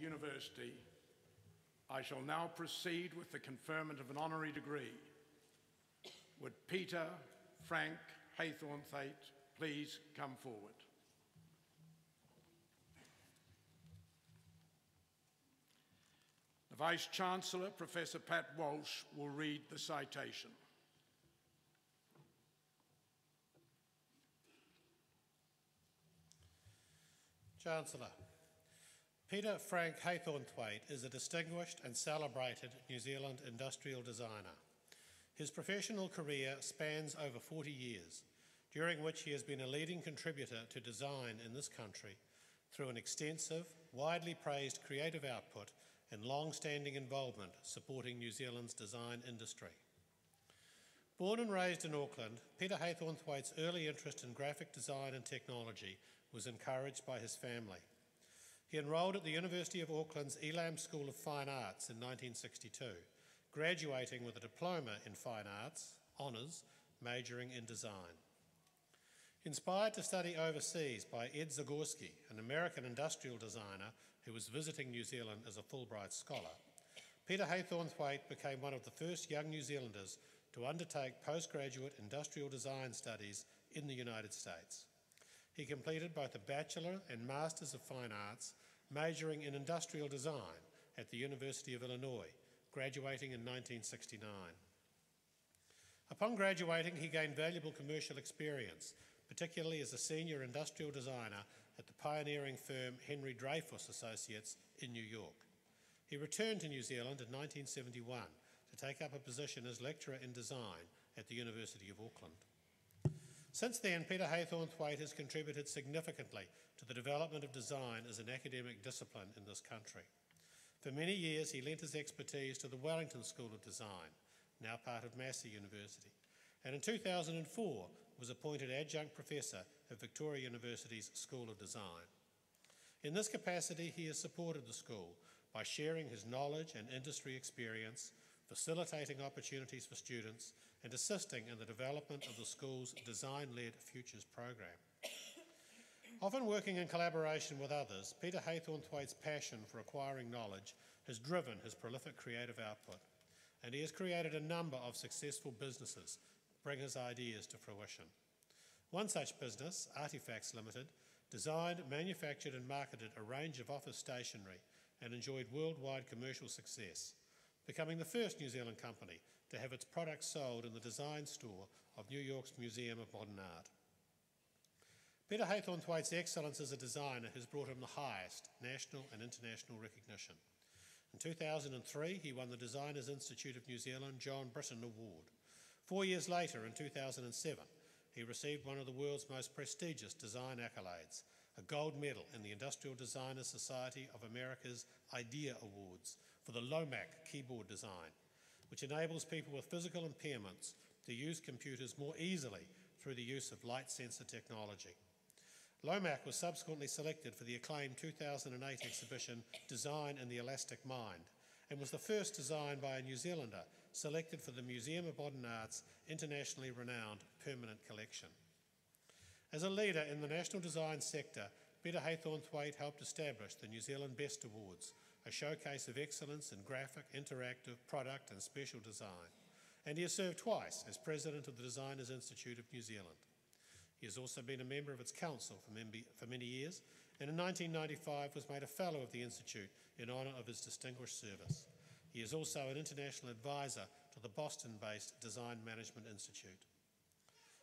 University, I shall now proceed with the conferment of an honorary degree. Would Peter Frank Haythornthwaite please come forward? The Vice Chancellor, Professor Pat Walsh, will read the citation. Chancellor, Peter Frank Haythornthwaite is a distinguished and celebrated New Zealand industrial designer. His professional career spans over 40 years, during which he has been a leading contributor to design in this country through an extensive, widely praised creative output and long standing involvement supporting New Zealand's design industry. Born and raised in Auckland, Peter Haythornthwaite's early interest in graphic design and technology was encouraged by his family. He enrolled at the University of Auckland's Elam School of Fine Arts in 1962, graduating with a diploma in fine arts, honours, majoring in design. Inspired to study overseas by Ed Zagorski, an American industrial designer who was visiting New Zealand as a Fulbright scholar, Peter Haythornthwaite became one of the first young New Zealanders to undertake postgraduate industrial design studies in the United States. He completed both a Bachelor and Masters of Fine Arts, majoring in industrial design at the University of Illinois, graduating in 1969. Upon graduating, he gained valuable commercial experience, particularly as a senior industrial designer at the pioneering firm Henry Dreyfuss Associates in New York. He returned to New Zealand in 1971 to take up a position as lecturer in design at the University of Auckland. Since then, Peter Haythornthwaite has contributed significantly to the development of design as an academic discipline in this country. For many years, he lent his expertise to the Wellington School of Design, now part of Massey University, and in 2004 was appointed adjunct professor at Victoria University's School of Design. In this capacity, he has supported the school by sharing his knowledge and industry experience facilitating opportunities for students, and assisting in the development of the school's Design Led Futures program. Often working in collaboration with others, Peter Haythornthwaite's passion for acquiring knowledge has driven his prolific creative output, and he has created a number of successful businesses bring his ideas to fruition. One such business, Artifacts Limited, designed, manufactured, and marketed a range of office stationery and enjoyed worldwide commercial success becoming the first New Zealand company to have its products sold in the design store of New York's Museum of Modern Art. Peter Haythornthwaite's excellence as a designer has brought him the highest national and international recognition. In 2003, he won the Designers Institute of New Zealand John Britten Award. Four years later, in 2007, he received one of the world's most prestigious design accolades, a gold medal in the Industrial Designers Society of America's IDEA Awards for the LOMAK keyboard design, which enables people with physical impairments to use computers more easily through the use of light sensor technology. LOMAK was subsequently selected for the acclaimed 2008 exhibition Design in the Elastic Mind and was the first design by a New Zealander selected for the Museum of Modern Art's internationally renowned permanent collection. As a leader in the national design sector, Peter Haythornthwaite helped establish the New Zealand Best Awards, a showcase of excellence in graphic, interactive, product and spatial design. And he has served twice as President of the Designers Institute of New Zealand. He has also been a member of its council for, many years, and in 1995 was made a Fellow of the Institute in honour of his distinguished service. He is also an international advisor to the Boston based Design Management Institute.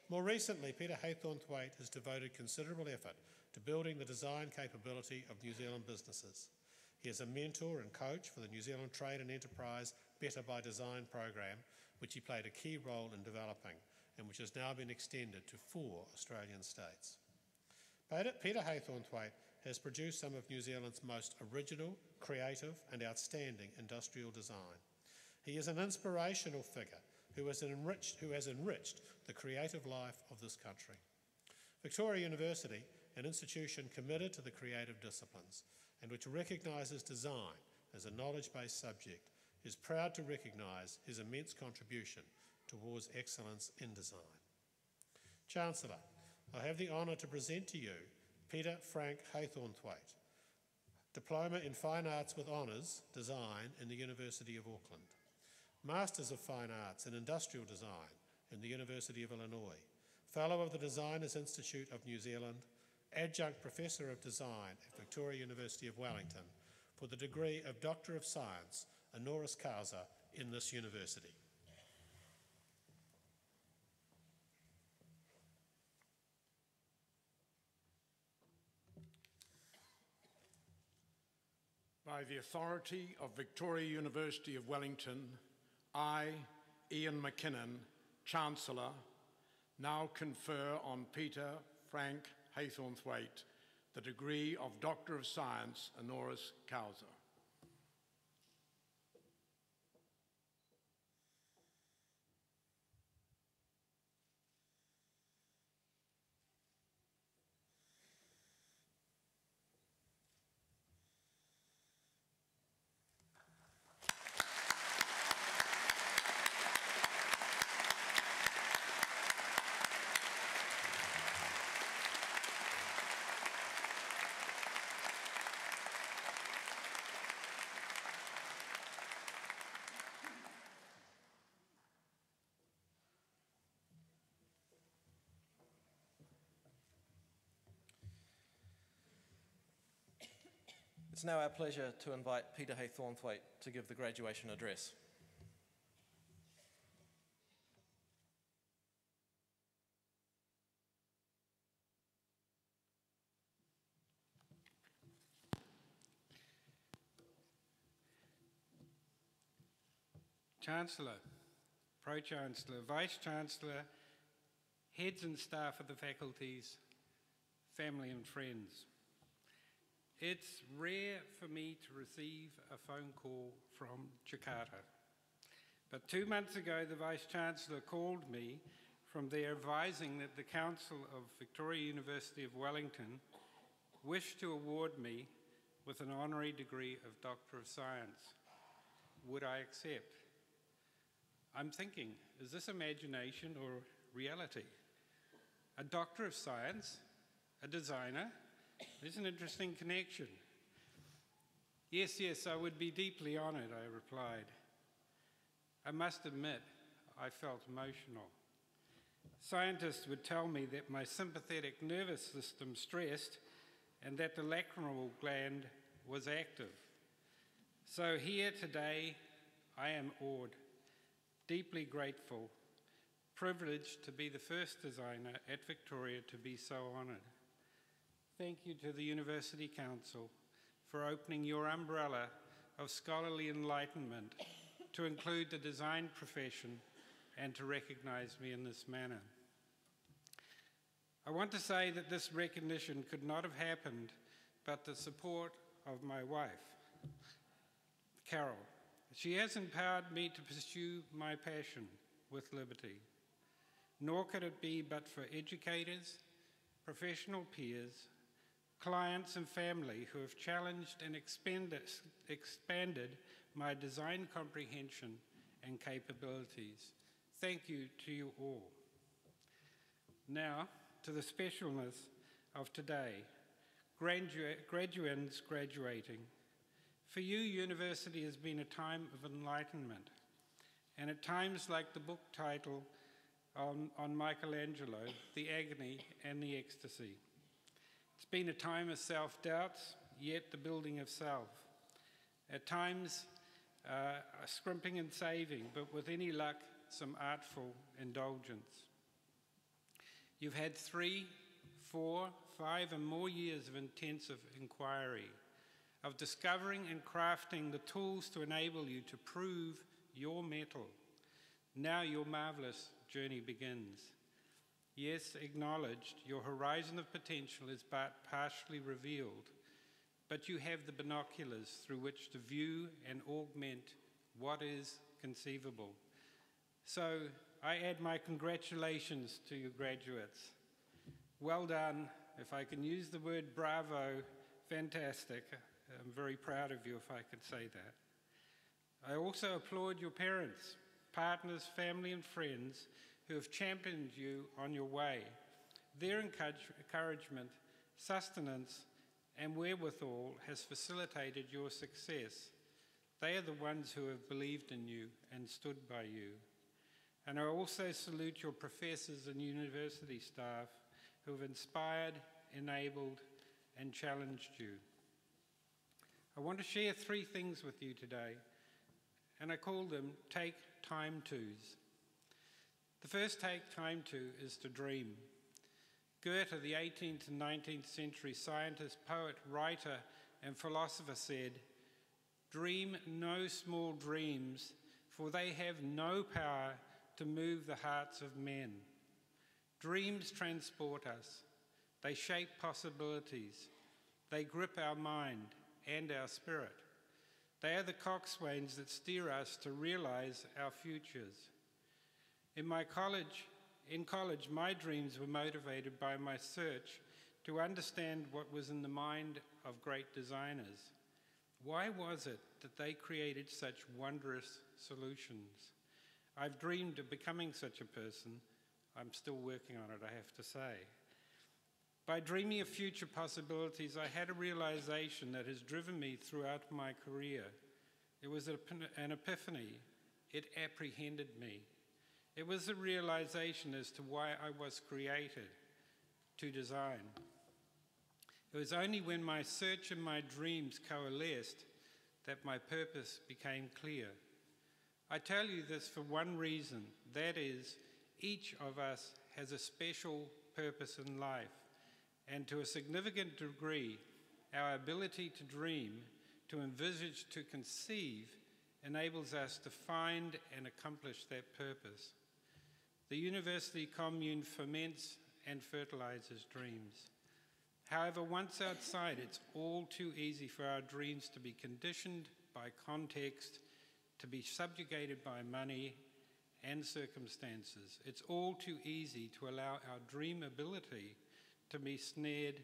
More recently, Peter Haythornthwaite has devoted considerable effort to building the design capability of New Zealand businesses. He is a mentor and coach for the New Zealand Trade and Enterprise Better by Design program, which he played a key role in developing and which has now been extended to four Australian states. Peter Haythornthwaite has produced some of New Zealand's most original, creative, and outstanding industrial design. He is an inspirational figure who has enriched, who has enriched the creative life of this country. Victoria University, an institution committed to the creative disciplines and which recognises design as a knowledge based subject, is proud to recognise his immense contribution towards excellence in design. Chancellor, I have the honour to present to you Peter Frank Haythornthwaite, Diploma in Fine Arts with Honours, Design in the University of Auckland. Masters of Fine Arts in Industrial Design in the University of Illinois. Fellow of the Designers Institute of New Zealand, Adjunct Professor of Design at Victoria University of Wellington for the degree of Doctor of Science, honoris causa, in this university. By the authority of Victoria University of Wellington, I, Ian McKinnon, Chancellor, now confer on Peter Frank Haythornthwaite the degree of Doctor of Science honoris causa. It's now our pleasure to invite Peter Haythornthwaite to give the graduation address. Chancellor, Pro Chancellor, Vice Chancellor, heads and staff of the faculties, family and friends. It's rare for me to receive a phone call from Jakarta. But two months ago, the Vice Chancellor called me from there advising that the Council of Victoria University of Wellington wished to award me with an honorary degree of Doctor of Science. Would I accept? I'm thinking, is this imagination or reality? A Doctor of Science, a designer, there's an interesting connection. Yes, yes, I would be deeply honored, I replied. I must admit, I felt emotional. Scientists would tell me that my sympathetic nervous system stressed and that the lacrimal gland was active. So here today, I am awed, deeply grateful, privileged to be the first designer at Victoria to be so honoured. Thank you to the University Council for opening your umbrella of scholarly enlightenment to include the design profession and to recognise me in this manner. I want to say that this recognition could not have happened but the support of my wife, Carol. She has empowered me to pursue my passion with liberty. Nor could it be but for educators, professional peers, clients and family who have challenged and expanded, my design comprehension and capabilities. Thank you to you all. Now, to the specialness of today, Gradua- graduands graduating. For you, university has been a time of enlightenment, and at times like the book title on, on Michelangelo, The Agony and the Ecstasy. It's been a time of self doubts, yet the building of self. At times, uh, scrimping and saving, but with any luck, some artful indulgence. You've had three, four, five, and more years of intensive inquiry, of discovering and crafting the tools to enable you to prove your mettle. Now your marvelous journey begins. Yes, acknowledged, your horizon of potential is but partially revealed, but you have the binoculars through which to view and augment what is conceivable. So I add my congratulations to you graduates. Well done. If I can use the word bravo, fantastic. I'm very proud of you if I could say that. I also applaud your parents, partners, family, and friends who have championed you on your way. Their encouragement, sustenance, and wherewithal has facilitated your success. They are the ones who have believed in you and stood by you. And I also salute your professors and university staff who have inspired, enabled, and challenged you. I want to share three things with you today, and I call them take time twos. The first take time to is to dream. Goethe, the 18th and 19th century scientist, poet, writer, and philosopher, said, Dream no small dreams, for they have no power to move the hearts of men. Dreams transport us, they shape possibilities, they grip our mind and our spirit. They are the coxswains that steer us to realize our futures. In my college, in college, my dreams were motivated by my search to understand what was in the mind of great designers. Why was it that they created such wondrous solutions? I've dreamed of becoming such a person. I'm still working on it, I have to say. By dreaming of future possibilities, I had a realization that has driven me throughout my career. It was an epiphany. It apprehended me. It was a realization as to why I was created to design. It was only when my search and my dreams coalesced that my purpose became clear. I tell you this for one reason that is, each of us has a special purpose in life, and to a significant degree, our ability to dream, to envisage, to conceive, enables us to find and accomplish that purpose. The university commune ferments and fertilizes dreams. However, once outside, it's all too easy for our dreams to be conditioned by context, to be subjugated by money and circumstances. It's all too easy to allow our dream ability to be snared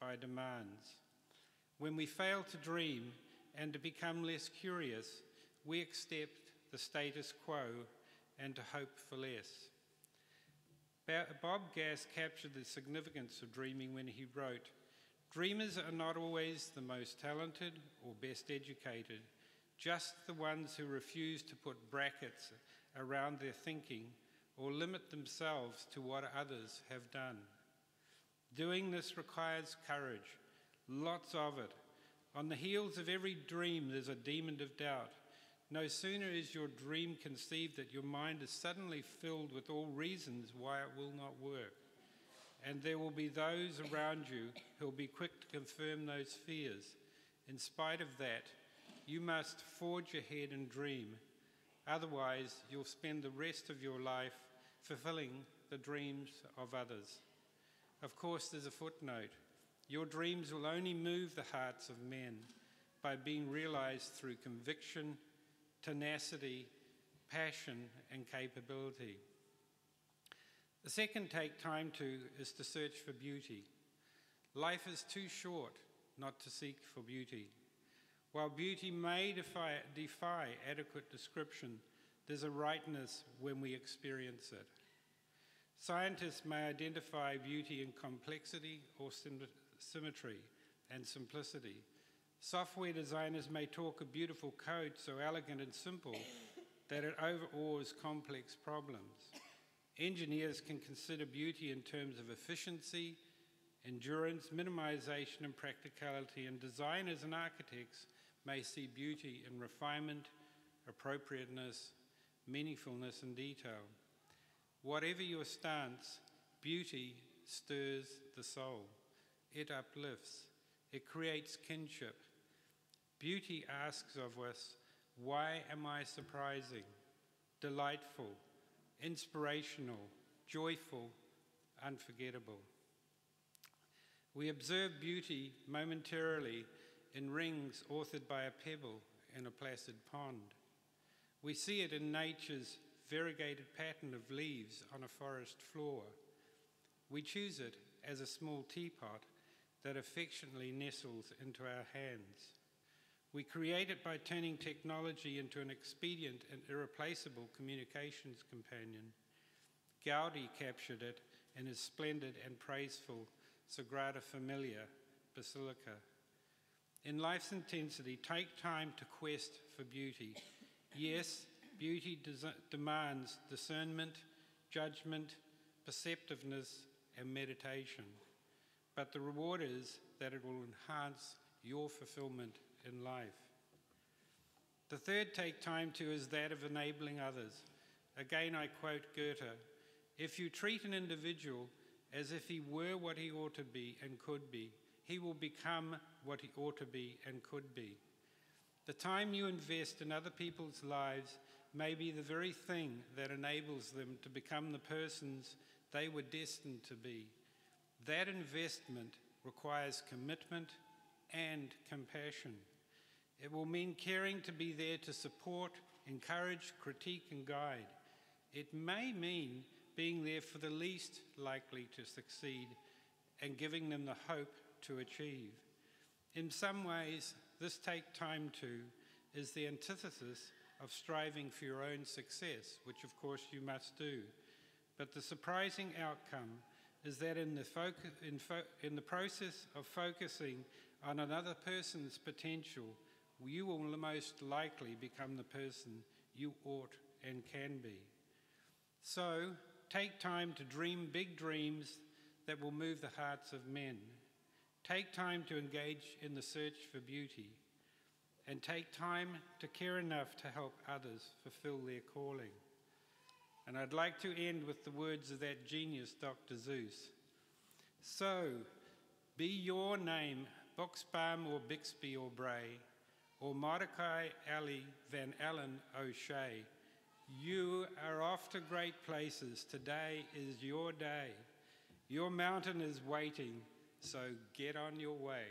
by demands. When we fail to dream and to become less curious, we accept the status quo and to hope for less. Bob Gass captured the significance of dreaming when he wrote, Dreamers are not always the most talented or best educated, just the ones who refuse to put brackets around their thinking or limit themselves to what others have done. Doing this requires courage, lots of it. On the heels of every dream, there's a demon of doubt. No sooner is your dream conceived that your mind is suddenly filled with all reasons why it will not work. And there will be those around you who will be quick to confirm those fears. In spite of that, you must forge ahead and dream. Otherwise, you'll spend the rest of your life fulfilling the dreams of others. Of course, there's a footnote. Your dreams will only move the hearts of men by being realized through conviction tenacity, passion, and capability. The second take time to is to search for beauty. Life is too short not to seek for beauty. While beauty may defy, defy adequate description, there's a rightness when we experience it. Scientists may identify beauty in complexity or symmetry and simplicity, Software designers may talk of beautiful code so elegant and simple that it overawes complex problems. Engineers can consider beauty in terms of efficiency, endurance, minimization, and practicality, and designers and architects may see beauty in refinement, appropriateness, meaningfulness, and detail. Whatever your stance, beauty stirs the soul. It uplifts. It creates kinship. Beauty asks of us, Why am I surprising, delightful, inspirational, joyful, unforgettable? We observe beauty momentarily in rings authored by a pebble in a placid pond. We see it in nature's variegated pattern of leaves on a forest floor. We choose it as a small teapot that affectionately nestles into our hands. We create it by turning technology into an expedient and irreplaceable communications companion. Gaudi captured it in his splendid and praiseful Sagrada Familia Basilica In life's intensity, take time to quest for beauty. Yes, beauty des- demands discernment, judgment, perceptiveness, and meditation. But the reward is that it will enhance your fulfillment in life. The third take time to is that of enabling others. Again, I quote Goethe If you treat an individual as if he were what he ought to be and could be, he will become what he ought to be and could be. The time you invest in other people's lives may be the very thing that enables them to become the persons they were destined to be. That investment requires commitment and compassion. It will mean caring to be there to support, encourage, critique, and guide. It may mean being there for the least likely to succeed and giving them the hope to achieve. In some ways, this take time to is the antithesis of striving for your own success, which of course you must do. But the surprising outcome is that in the, in, in the process of focusing on another person's potential, you will most likely become the person you ought and can be. So, take time to dream big dreams that will move the hearts of men. Take time to engage in the search for beauty. And take time to care enough to help others fulfill their calling. And I'd like to end with the words of that genius, Dr. Seuss. So, be your name Buxbaum or Bixby or Bray, or Mordecai Ali Van Allen O'Shea. You are off to great places. Today is your day. Your mountain is waiting, so get on your way.